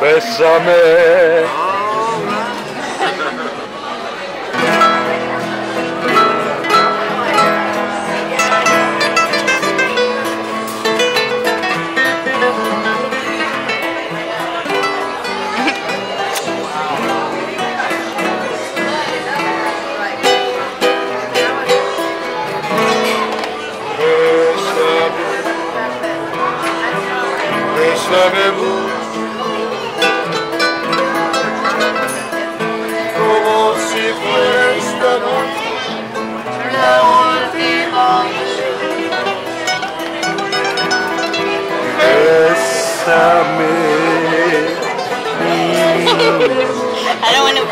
Bésame. Bésame. Bésame.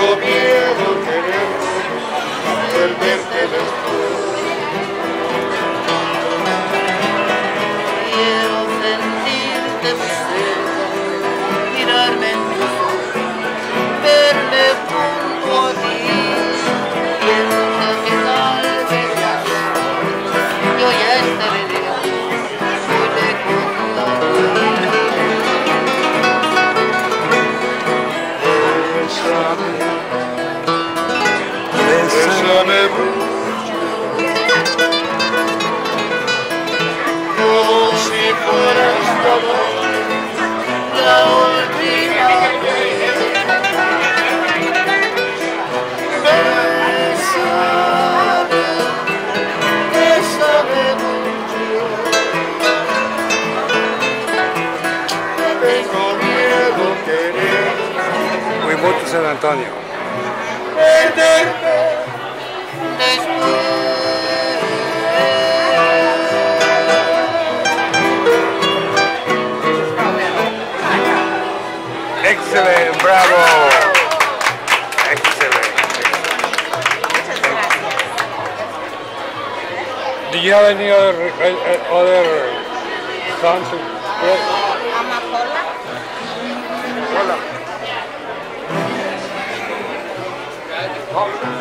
Here. San Antonio. Excelente, bravo. Excelente. Do you have any other, eh, other songs? Thank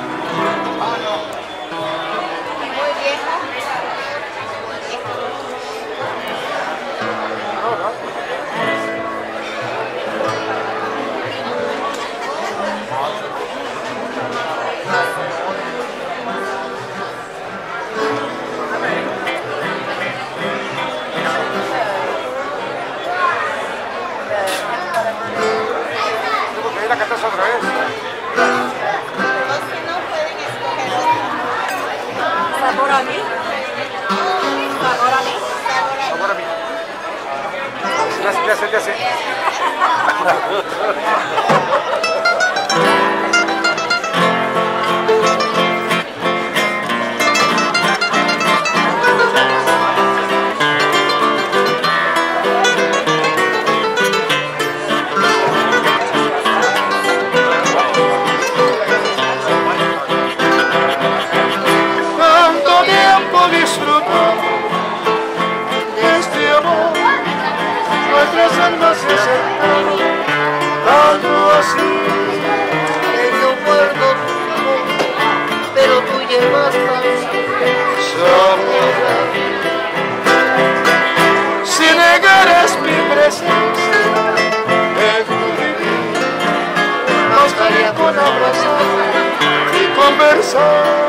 canção.